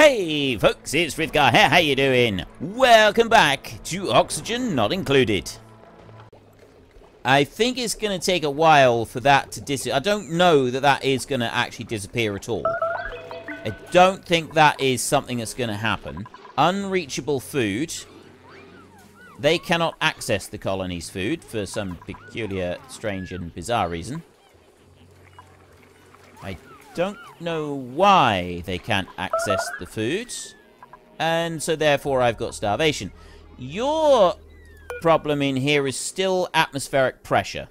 Hey folks, it's Frithgar here, how you doing? Welcome back to Oxygen Not Included. I think it's going to take a while for that to dis- I don't know that that is going to actually disappear at all. I don't think that is something that's going to happen. Unreachable food. They cannot access the colony's food for some peculiar, strange and bizarre reason. Don't know why they can't access the food. And so therefore I've got starvation. Your problem in here is still atmospheric pressure.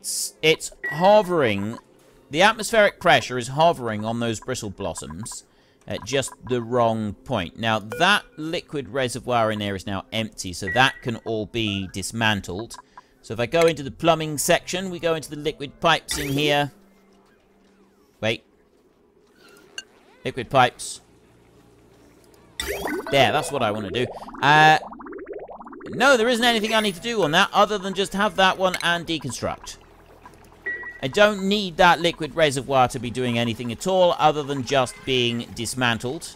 It's, it's hovering. The atmospheric pressure is hovering on those bristle blossoms at just the wrong point. Now, that liquid reservoir in there is now empty, so that can all be dismantled. So if I go into the plumbing section, we go into the liquid pipes in here. Wait. Liquid pipes. There, that's what I want to do. Uh, no, there isn't anything I need to do on that other than just have that one and deconstruct. I don't need that liquid reservoir to be doing anything at all other than just being dismantled.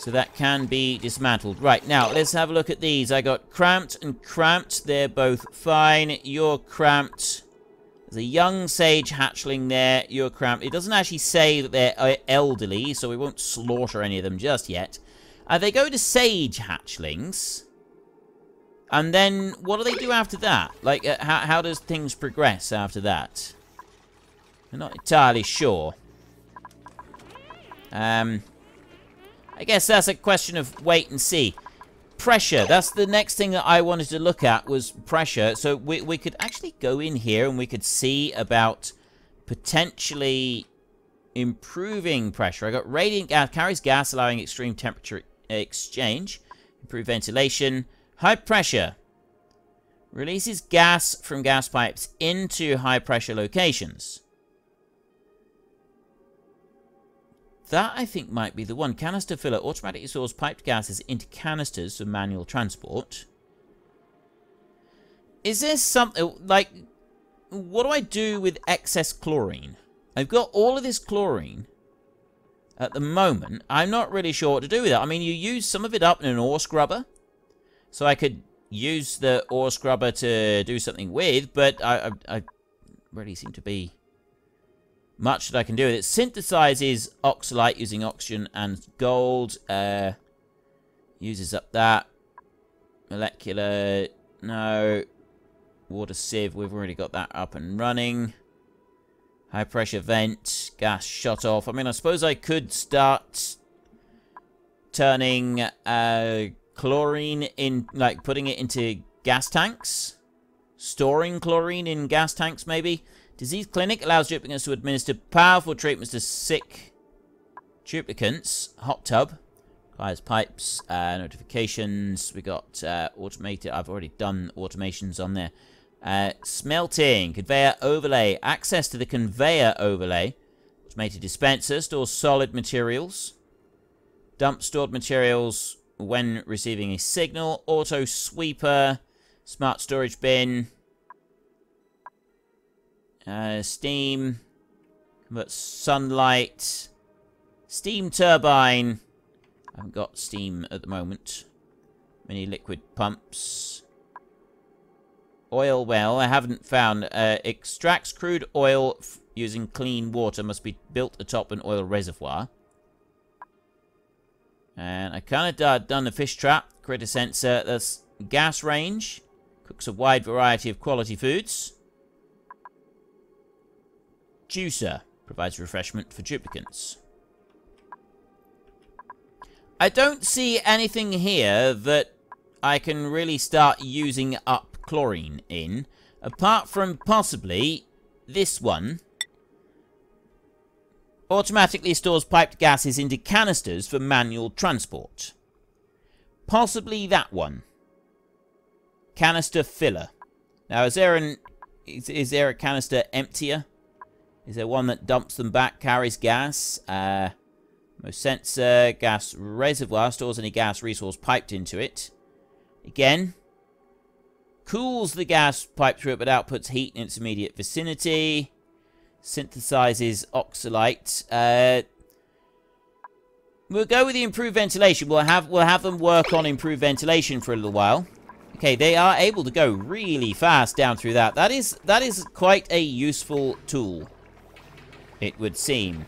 So that can be dismantled. Right, now, let's have a look at these. I got cramped and cramped. They're both fine. You're cramped. There's a young sage hatchling there. You're cramped. It doesn't actually say that they're uh, elderly, so we won't slaughter any of them just yet. Uh, they go to sage hatchlings. And then, what do they do after that? Like, uh, how, how does things progress after that? I'm not entirely sure. Um... I guess that's a question of wait and see. Pressure. That's the next thing that I wanted to look at was pressure. So we, we could actually go in here and we could see about potentially improving pressure. I got radiant gas, carries gas, allowing extreme temperature exchange. Improve ventilation. High pressure. Releases gas from gas pipes into high pressure locations. That, I think, might be the one. Canister filler automatically stores piped gases into canisters for manual transport. Is there something, uh, like, what do I do with excess chlorine? I've got all of this chlorine at the moment. I'm not really sure what to do with it. I mean, you use some of it up in an ore scrubber. So I could use the ore scrubber to do something with, but I, I, I really seem to be much that I can do with it. Synthesizes oxylite using oxygen and gold. Uh, uses up that. Molecular, no. Water sieve, we've already got that up and running. High pressure vent, gas shut off. I mean, I suppose I could start turning uh, chlorine in, like putting it into gas tanks. Storing chlorine in gas tanks, maybe. Disease Clinic allows duplicants to administer powerful treatments to sick duplicants. Hot tub. Fires pipes. Uh, notifications. We got uh, automated. I've already done automations on there. Uh, smelting. Conveyor overlay. Access to the conveyor overlay. Automated dispenser. Stores solid materials. Dump stored materials when receiving a signal. Auto sweeper. Smart storage bin. Uh, steam. But sunlight. Steam turbine. I haven't got steam at the moment. Many liquid pumps. Oil well. I haven't found. Uh, extracts crude oil using clean water. Must be built atop an oil reservoir. And I kind of done the fish trap. Critter sensor. That's gas range. Cooks a wide variety of quality foods. Juicer provides refreshment for duplicants. I don't see anything here that I can really start using up chlorine in, apart from possibly this one. Automatically stores piped gases into canisters for manual transport. Possibly that one. Canister filler. Now, is there an is, is there a canister emptier? Is there one that dumps them back, carries gas? Uh, most sensor, gas reservoir, stores any gas resource piped into it. Again, cools the gas pipe through it, but outputs heat in its immediate vicinity. synthesizes oxylite. Uh, we'll go with the improved ventilation. We'll have we'll have them work on improved ventilation for a little while. Okay, they are able to go really fast down through that. That is that is quite a useful tool. It would seem.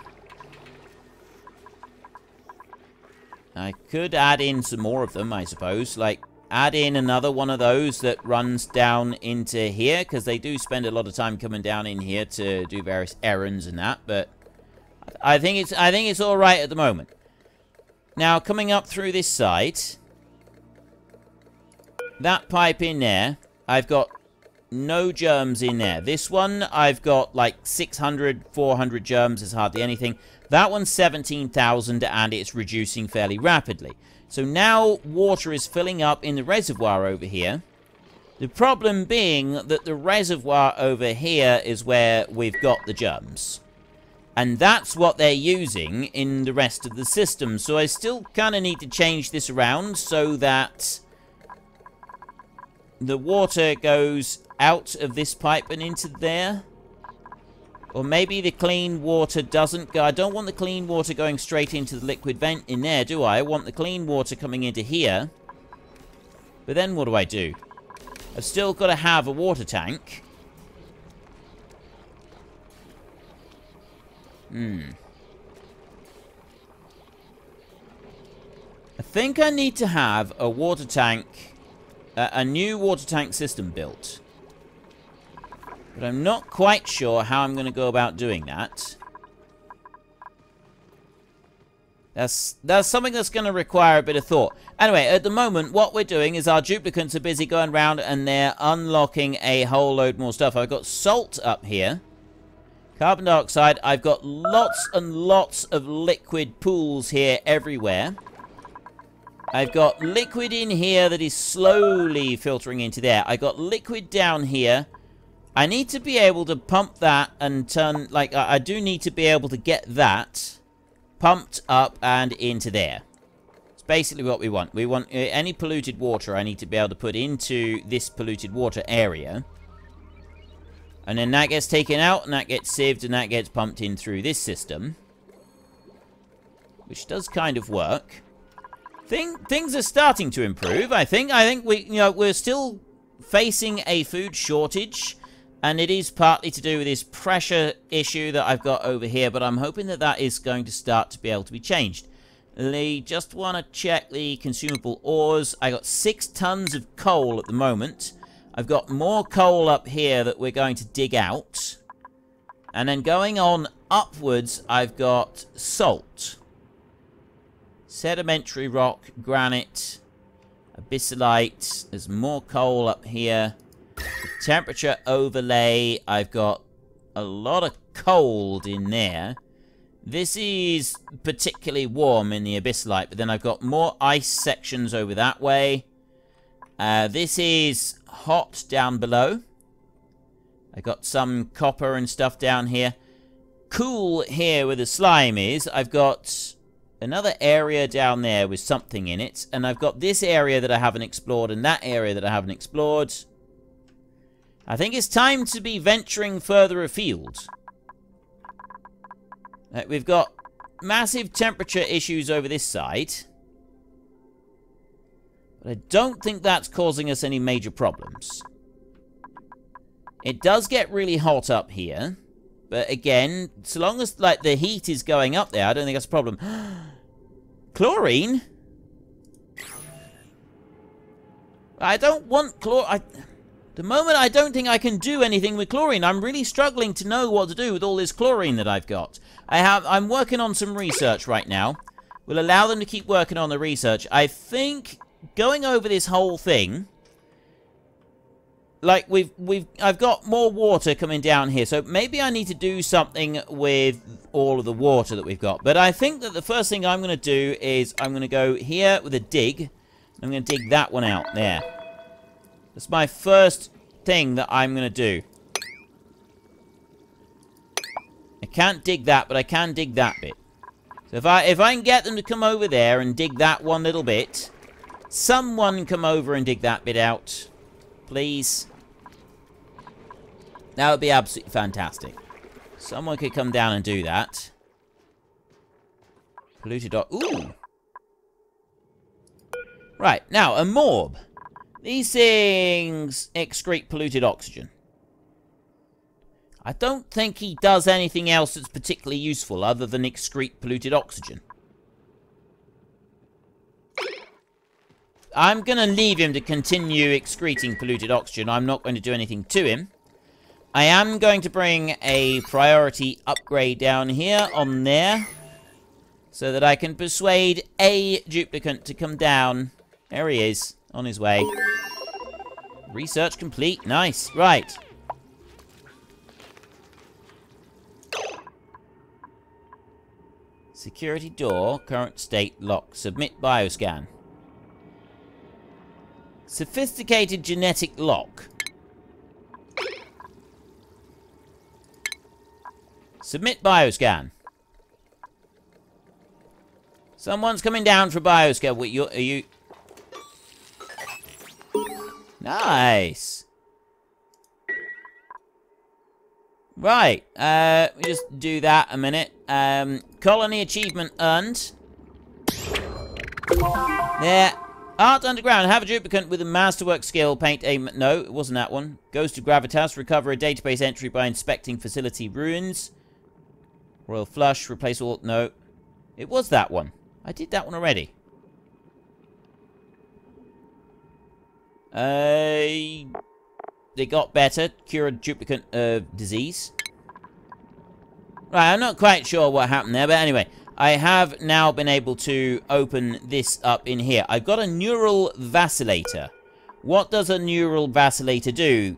I could add in some more of them, I suppose. Like, add in another one of those that runs down into here, because they do spend a lot of time coming down in here to do various errands and that, but I think it's I think it's all right at the moment. Now, coming up through this side, that pipe in there, I've got no germs in there. This one, I've got like 600, 400 germs is hardly anything. That one's 17,000 and it's reducing fairly rapidly. So now water is filling up in the reservoir over here. The problem being that the reservoir over here is where we've got the germs. And that's what they're using in the rest of the system. So I still kind of need to change this around so that the water goes out of this pipe and into there. Or maybe the clean water doesn't go... I don't want the clean water going straight into the liquid vent in there, do I? I want the clean water coming into here. But then what do I do? I've still got to have a water tank. Hmm. I think I need to have a water tank, a new water tank system built. But I'm not quite sure how I'm going to go about doing that. That's, that's something that's going to require a bit of thought. Anyway, at the moment, what we're doing is our duplicants are busy going around and they're unlocking a whole load more stuff. I've got salt up here. Carbon dioxide. I've got lots and lots of liquid pools here everywhere. I've got liquid in here that is slowly filtering into there. I've got liquid down here. I need to be able to pump that and turn, like, I, do need to be able to get that pumped up and into there. It's basically what we want. We want uh, any polluted water I need to be able to put into this polluted water area. And then that gets taken out, and that gets sieved, and that gets pumped in through this system. Which does kind of work. Thing, things are starting to improve, I think. I think we, you know, we're still facing a food shortage. And it is partly to do with this pressure issue that I've got over here, but I'm hoping that that is going to start to be able to be changed. Lee, just want to check the consumable ores. I got six tons of coal at the moment. I've got more coal up here that we're going to dig out. And then going on upwards, I've got salt. Sedimentary rock, granite, abyssalite. There's more coal up here. Temperature overlay. I've got a lot of cold in there. This is particularly warm in the abyssalite, but then I've got more ice sections over that way. Uh, this is hot down below. I've got some copper and stuff down here. Cool here where the slime is. I've got another area down there with something in it. And I've got this area that I haven't explored and that area that I haven't explored. I think it's time to be venturing further afield. Uh, we've got massive temperature issues over this side. But I don't think that's causing us any major problems. It does get really hot up here. But again, so long as like the heat is going up there, I don't think that's a problem. Chlorine? I don't want chlor... The moment I don't think I can do anything with chlorine. I'm really struggling to know what to do with all this chlorine that I've got. I have, I'm working on some research right now. We'll allow them to keep working on the research. I think going over this whole thing, like we've we've I've got more water coming down here, so maybe I need to do something with all of the water that we've got. But I think that the first thing I'm going to do is I'm going to go here with a dig. I'm going to dig that one out there. That's my first thing that I'm going to do. I can't dig that, but I can dig that bit. So if I if I can get them to come over there and dig that one little bit, someone come over and dig that bit out, please. That would be absolutely fantastic. Someone could come down and do that. Polluted... Ooh! Right, now, a morb. These things excrete polluted oxygen. I don't think he does anything else that's particularly useful other than excrete polluted oxygen. I'm going to leave him to continue excreting polluted oxygen. I'm not going to do anything to him. I am going to bring a priority upgrade down here on there. So that I can persuade a duplicant to come down. There he is, on his way. Research complete. Nice. Right. Security door, current state lock. Submit bioscan. Sophisticated genetic lock. Submit bioscan. Someone's coming down for bioscan. Wait, you, are you... Nice. Right, uh, we just do that a minute. Um, colony achievement earned. There. Art Underground. Have a duplicant with a masterwork skill. Paint a... No, it wasn't that one. Goes to Gravitas. Recover a database entry by inspecting facility ruins. Royal Flush. Replace all... No. It was that one. I did that one already. Uh, they got better. Cure a duplicant uh, disease. Right, I'm not quite sure what happened there, but anyway. I have now been able to open this up in here. I've got a neural vacillator. What does a neural vacillator do?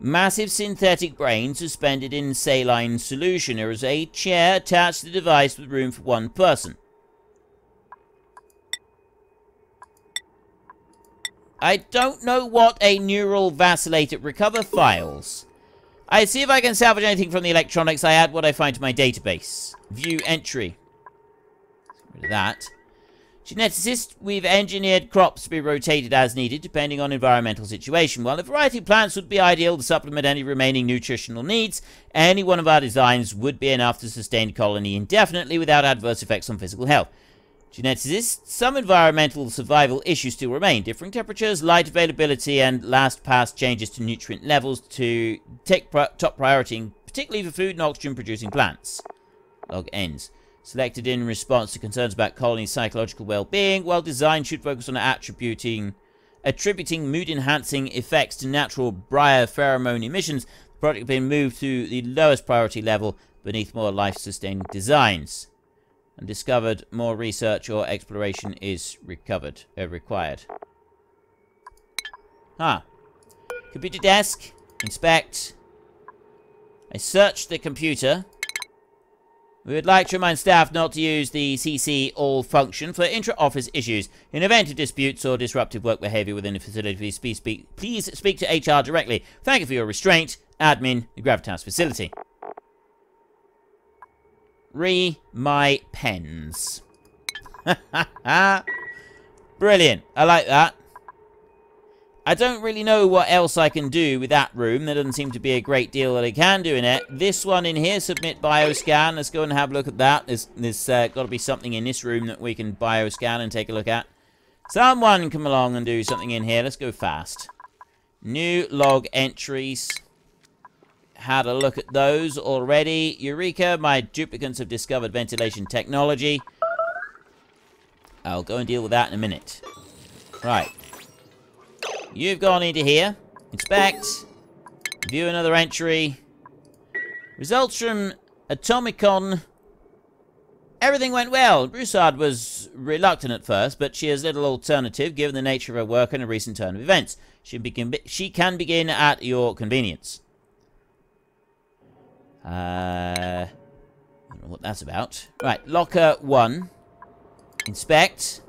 Massive synthetic brain suspended in saline solution. There is a chair attached to the device with room for one person. I don't know what a neural vacillator... Recover files. I see if I can salvage anything from the electronics. I add what I find to my database. View entry. That. Geneticist, we've engineered crops to be rotated as needed, depending on environmental situation. While a variety of plants would be ideal to supplement any remaining nutritional needs, any one of our designs would be enough to sustain the colony indefinitely without adverse effects on physical health. Geneticists, some environmental survival issues still remain. Differing temperatures, light availability, and last pass changes to nutrient levels to take top priority, particularly for food and oxygen producing plants. Log ends. Selected in response to concerns about colony psychological well-being, while design should focus on attributing attributing mood-enhancing effects to natural briar pheromone emissions, the project has been moved to the lowest priority level beneath more life-sustaining designs and discovered more research or exploration is recovered, uh, required. Ah. Computer desk. Inspect. I searched the computer. We would like to remind staff not to use the CC all function for intra-office issues. In event of disputes or disruptive work behavior within the facility, please speak, please speak to HR directly. Thank you for your restraint. Admin, the Gravitas facility. Re my pens. Brilliant. I like that. I don't really know what else I can do with that room. There doesn't seem to be a great deal that I can do in it. This one in here, submit bioscan. Let's go and have a look at that. There's, there's uh, got to be something in this room that we can bioscan and take a look at. Someone come along and do something in here. Let's go fast. New log entries had a look at those already. Eureka, my duplicants have discovered ventilation technology. I'll go and deal with that in a minute. Right. You've gone into here. Inspect. View another entry. Results from Atomicon. Everything went well. Broussard was reluctant at first, but she has little alternative given the nature of her work and a recent turn of events. She, begin, she can begin at your convenience. Uh, I don't know what that's about. Right, locker one. Inspect.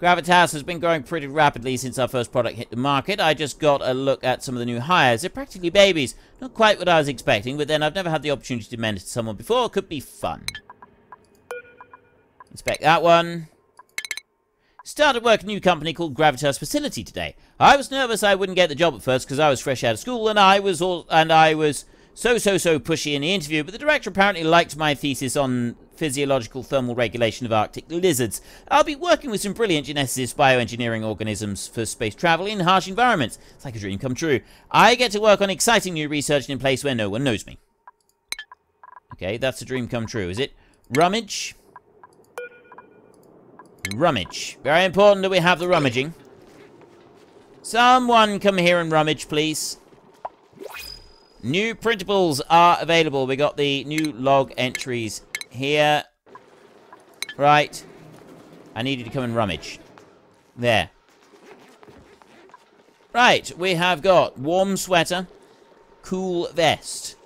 Gravitas has been growing pretty rapidly since our first product hit the market. I just got a look at some of the new hires. They're practically babies. Not quite what I was expecting, but then I've never had the opportunity to mentor someone before. Could be fun. Inspect that one. Started work at a new company called Gravitas Facility today. I was nervous I wouldn't get the job at first because I was fresh out of school and I was all and I was so, so, so pushy in the interview, but the director apparently liked my thesis on physiological thermal regulation of Arctic lizards. I'll be working with some brilliant geneticists, bioengineering organisms for space travel in harsh environments. It's like a dream come true. I get to work on exciting new research in a place where no one knows me. Okay, that's a dream come true, is it? Rummage. Rummage. Very important that we have the rummaging. Someone come here and rummage, please. New printables are available. We got the new log entries here. Right. I need you to come and rummage. There. Right, we have got warm sweater, cool vest.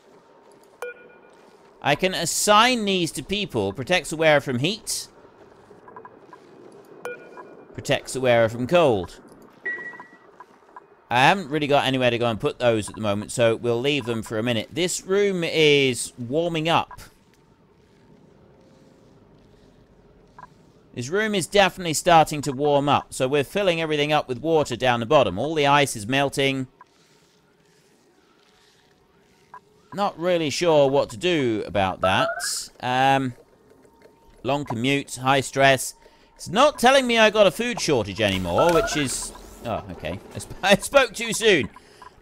I can assign these to people. Protects the wearer from heat. Protects the wearer from cold. I haven't really got anywhere to go and put those at the moment, so we'll leave them for a minute. This room is warming up. This room is definitely starting to warm up, so we're filling everything up with water down the bottom. All the ice is melting. Not really sure what to do about that. Um, long commute, high stress. It's not telling me I got a food shortage anymore, which is Oh, okay. I, sp I spoke too soon.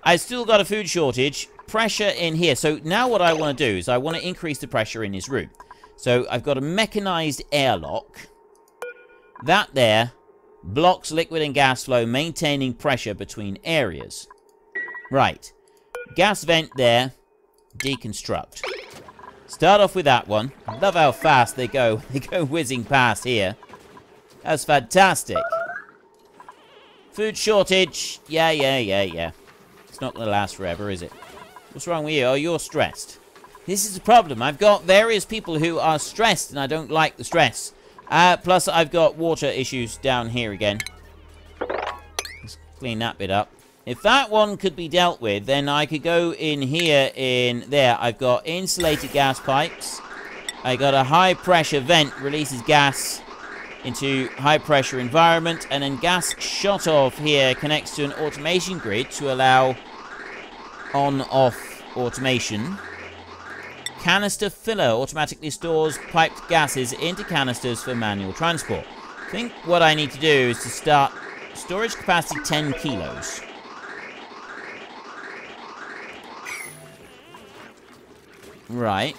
I still got a food shortage. Pressure in here. So now what I want to do is I want to increase the pressure in his room. So I've got a mechanized airlock. That there blocks liquid and gas flow, maintaining pressure between areas. Right. Gas vent there. Deconstruct. Start off with that one. Love how fast they go. They go whizzing past here. That's fantastic. Food shortage. Yeah, yeah, yeah, yeah. It's not going to last forever, is it? What's wrong with you? Oh, you're stressed. This is a problem. I've got various people who are stressed, and I don't like the stress. Uh, plus, I've got water issues down here again. Let's clean that bit up. If that one could be dealt with, then I could go in here, in there. I've got insulated gas pipes. I got a high pressure vent, releases gas into high pressure environment and then gas shot off here connects to an automation grid to allow on off automation. Canister filler automatically stores piped gases into canisters for manual transport. I think what I need to do is to start storage capacity 10 kilos. Right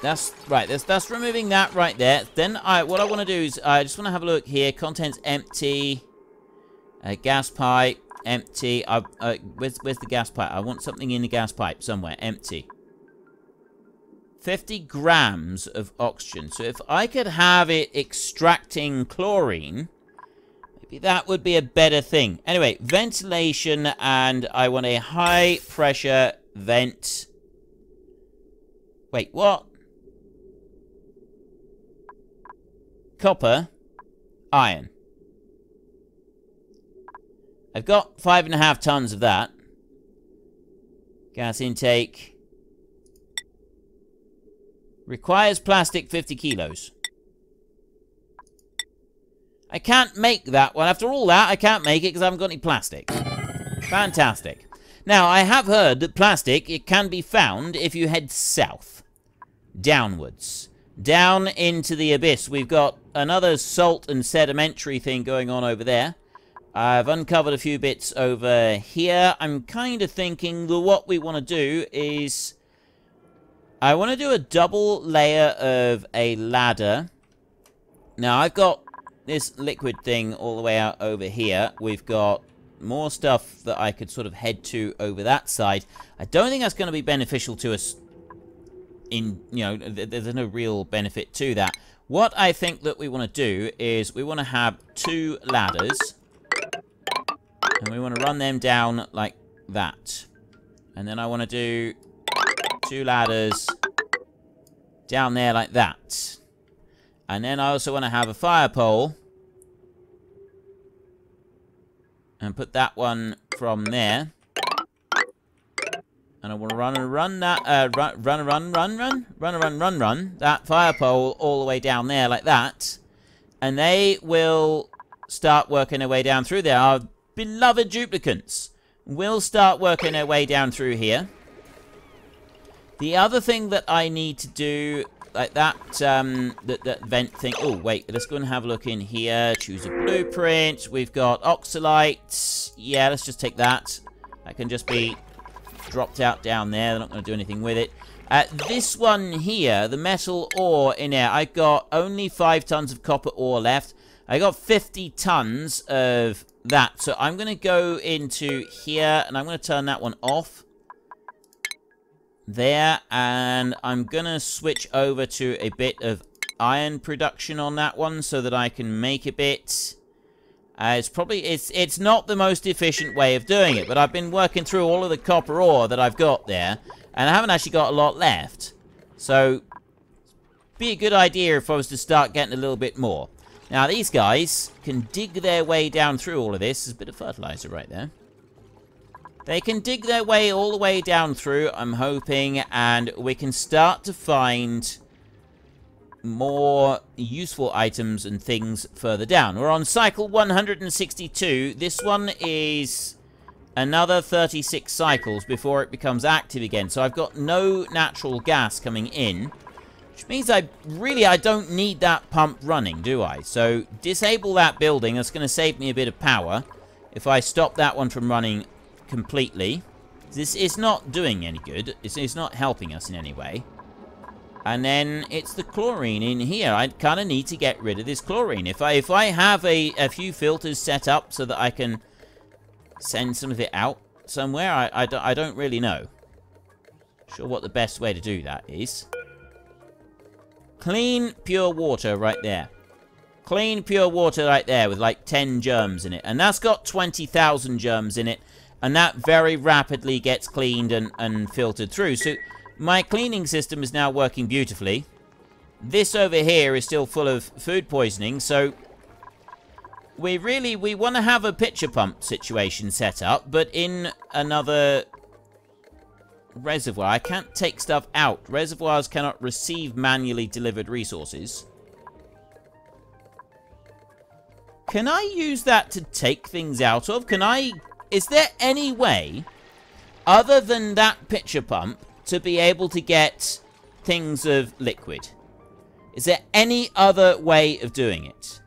that's right. That's that's removing that right there. Then I what I want to do is I just want to have a look here. Contents empty. Uh, gas pipe empty. I, uh, where's where's the gas pipe? I want something in the gas pipe somewhere. Empty. 50 grams of oxygen. So if I could have it extracting chlorine, maybe that would be a better thing. Anyway, ventilation, and I want a high pressure vent. Wait, what? Copper, iron. I've got five and a half tons of that. Gas intake. Requires plastic 50 kilos. I can't make that one. After all that, I can't make it because I haven't got any plastic. Fantastic. Now, I have heard that plastic, it can be found if you head south. Downwards down into the abyss. We've got another salt and sedimentary thing going on over there. I've uncovered a few bits over here. I'm kind of thinking that what we want to do is... I want to do a double layer of a ladder. Now, I've got this liquid thing all the way out over here. We've got more stuff that I could sort of head to over that side. I don't think that's going to be beneficial to us in, you know, th there's no real benefit to that. What I think that we want to do is we want to have two ladders. And we want to run them down like that. And then I want to do two ladders down there like that. And then I also want to have a fire pole. And put that one from there. And I want to run and run that, uh, run, run, run, run, run, run, run, run, run, that fire pole all the way down there like that. And they will start working their way down through there. Our beloved duplicants will start working their way down through here. The other thing that I need to do, like that, um, that, that vent thing. Oh, wait, let's go and have a look in here. Choose a blueprint. We've got oxylites. Yeah, let's just take that. That can just be dropped out down there. They're not going to do anything with it. Uh, this one here, the metal ore in there, I've got only 5 tons of copper ore left. I got 50 tons of that. So I'm going to go into here, and I'm going to turn that one off. There, and I'm going to switch over to a bit of iron production on that one so that I can make a bit. Uh, it's probably, it's, it's not the most efficient way of doing it, but I've been working through all of the copper ore that I've got there, and I haven't actually got a lot left. So, be a good idea if I was to start getting a little bit more. Now, these guys can dig their way down through all of this. There's a bit of fertilizer right there. They can dig their way all the way down through, I'm hoping, and we can start to find more useful items and things further down. We're on cycle 162. This one is another 36 cycles before it becomes active again. So I've got no natural gas coming in. Which means I really, I don't need that pump running, do I? So disable that building. That's going to save me a bit of power. If I stop that one from running completely. This is not doing any good. It's, it's not helping us in any way. And then it's the chlorine in here. I kind of need to get rid of this chlorine. If I if I have a, a few filters set up so that I can send some of it out somewhere, I, I, don't, I don't really know. Sure what the best way to do that is. Clean, pure water right there. Clean, pure water right there with like 10 germs in it. And that's got 20,000 germs in it. And that very rapidly gets cleaned and, and filtered through. So my cleaning system is now working beautifully. This over here is still full of food poisoning, so we really, we want to have a pitcher pump situation set up, but in another reservoir. I can't take stuff out. Reservoirs cannot receive manually delivered resources. Can I use that to take things out of? Can I... Is there any way, other than that pitcher pump, to be able to get things of liquid? Is there any other way of doing it?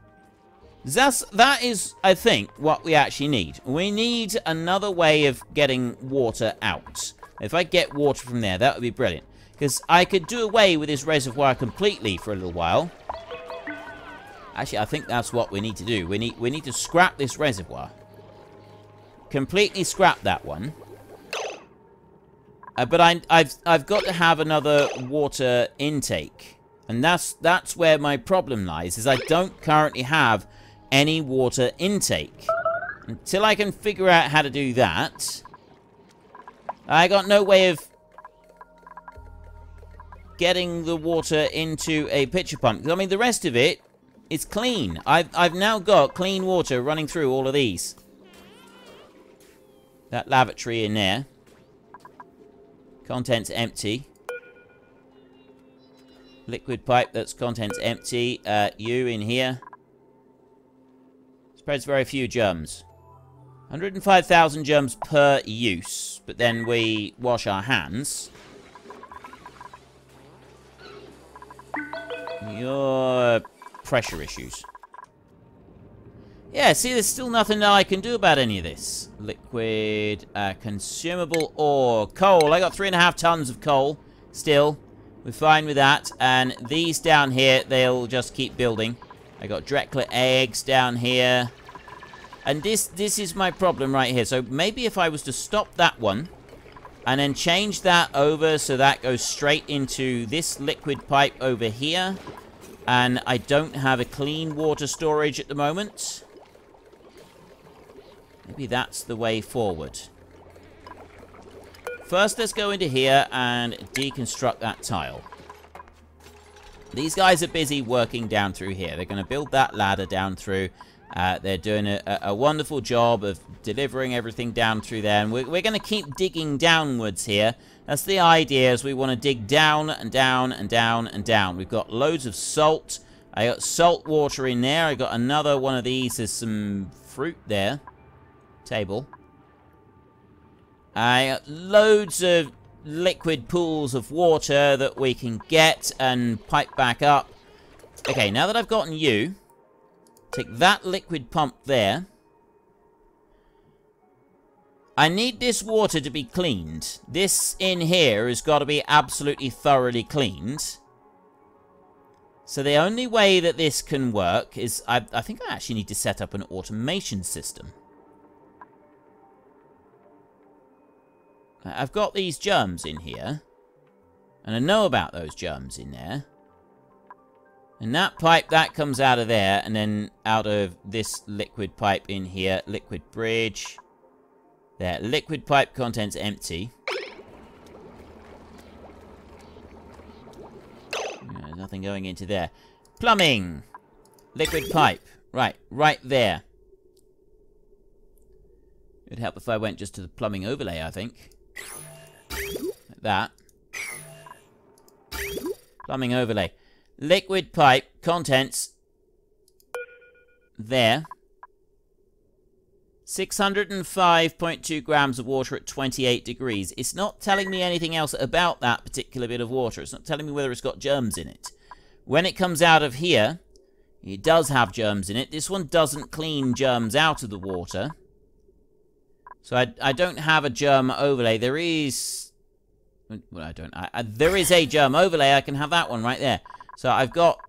That's, that is, I think, what we actually need. We need another way of getting water out. If I get water from there, that would be brilliant. Because I could do away with this reservoir completely for a little while. Actually, I think that's what we need to do. We need, we need to scrap this reservoir. Completely scrap that one. Uh, but I, I've I've got to have another water intake, and that's that's where my problem lies. Is I don't currently have any water intake. Until I can figure out how to do that, I got no way of getting the water into a pitcher pump. I mean, the rest of it is clean. I've I've now got clean water running through all of these. That lavatory in there. Contents empty. Liquid pipe that's contents empty. Uh, you in here. Spreads very few germs. 105,000 germs per use, but then we wash our hands. Your pressure issues. Yeah, see, there's still nothing that I can do about any of this. Liquid, uh, consumable ore. Coal. I got three and a half tons of coal. Still. We're fine with that. And these down here, they'll just keep building. I got Dreckler eggs down here. And this, this is my problem right here. So maybe if I was to stop that one, and then change that over so that goes straight into this liquid pipe over here. And I don't have a clean water storage at the moment. Maybe that's the way forward. First, let's go into here and deconstruct that tile. These guys are busy working down through here. They're going to build that ladder down through. Uh, they're doing a, a, wonderful job of delivering everything down through there. And we're, we're going to keep digging downwards here. That's the idea, is we want to dig down and down and down and down. We've got loads of salt. I got salt water in there. I got another one of these. There's some fruit there table. I got loads of liquid pools of water that we can get and pipe back up. Okay, now that I've gotten you, take that liquid pump there. I need this water to be cleaned. This in here has got to be absolutely thoroughly cleaned. So the only way that this can work is... I, I think I actually need to set up an automation system. I've got these germs in here. And I know about those germs in there. And that pipe, that comes out of there. And then out of this liquid pipe in here. Liquid bridge. There. Liquid pipe contents empty. There's nothing going into there. Plumbing! Liquid pipe. Right. Right there. It'd help if I went just to the plumbing overlay, I think. That. Plumbing overlay. Liquid pipe, contents. There. 605.2 grams of water at 28 degrees. It's not telling me anything else about that particular bit of water. It's not telling me whether it's got germs in it. When it comes out of here, it does have germs in it. This one doesn't clean germs out of the water. So I, I don't have a germ overlay. There is... Well, I don't... I, I, there is a germ overlay. I can have that one right there. So I've got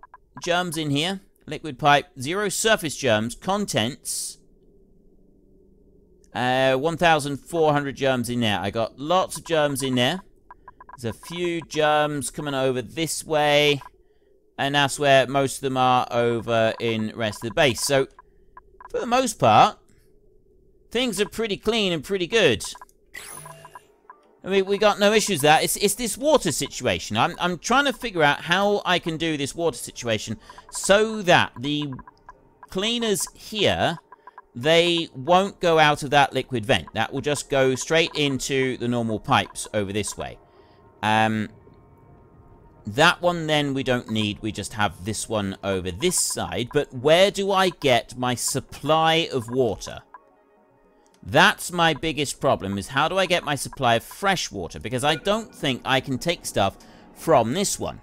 germs in here. Liquid pipe. Zero surface germs. Contents. Uh, 1,400 germs in there. I got lots of germs in there. There's a few germs coming over this way. And that's where most of them are over in rest of the base. So, for the most part, things are pretty clean and pretty good. I mean, we got no issues there. It's, it's this water situation. I'm, I'm trying to figure out how I can do this water situation so that the cleaners here, they won't go out of that liquid vent. That will just go straight into the normal pipes over this way. Um, that one then we don't need. We just have this one over this side. But where do I get my supply of water? That's my biggest problem, is how do I get my supply of fresh water? Because I don't think I can take stuff from this one.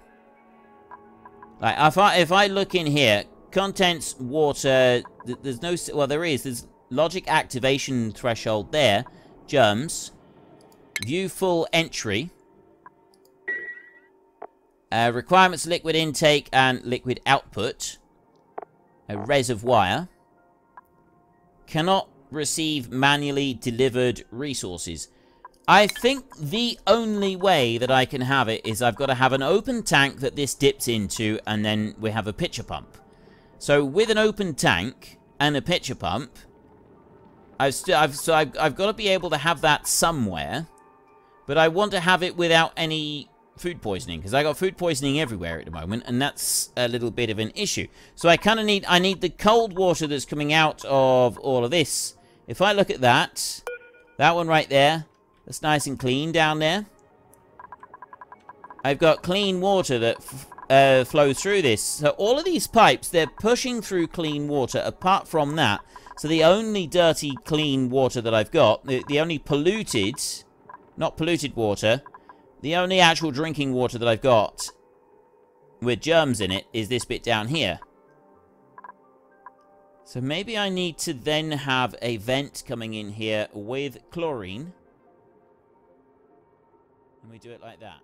Like, if I, if I look in here, contents, water, th there's no... Well, there is. There's logic activation threshold there. Germs. View full entry. Uh, requirements liquid intake and liquid output. A reservoir. Cannot receive manually delivered resources. I think the only way that I can have it is I've got to have an open tank that this dips into, and then we have a pitcher pump. So with an open tank and a pitcher pump, I've, I've so I've, I've got to be able to have that somewhere, but I want to have it without any food poisoning because I got food poisoning everywhere at the moment and that's a little bit of an issue. So I kind of need I need the cold water that's coming out of all of this if I look at that, that one right there, that's nice and clean down there. I've got clean water that uh, flows through this. So all of these pipes, they're pushing through clean water apart from that. So the only dirty, clean water that I've got, the, the only polluted, not polluted water, the only actual drinking water that I've got with germs in it is this bit down here. So maybe I need to then have a vent coming in here with chlorine. And we do it like that.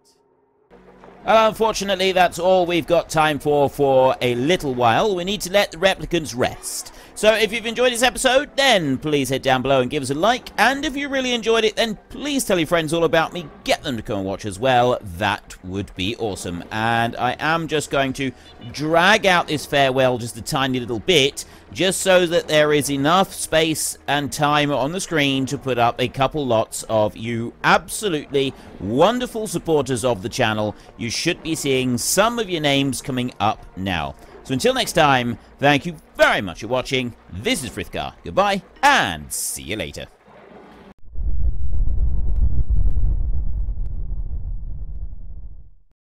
Well, unfortunately, that's all we've got time for for a little while. We need to let the replicants rest. So if you've enjoyed this episode, then please head down below and give us a like. And if you really enjoyed it, then please tell your friends all about me. Get them to come and watch as well. That would be awesome. And I am just going to drag out this farewell just a tiny little bit, just so that there is enough space and time on the screen to put up a couple lots of you absolutely wonderful supporters of the channel. You should be seeing some of your names coming up now. So until next time, thank you very much for watching. This is Frithgar. Goodbye, and see you later.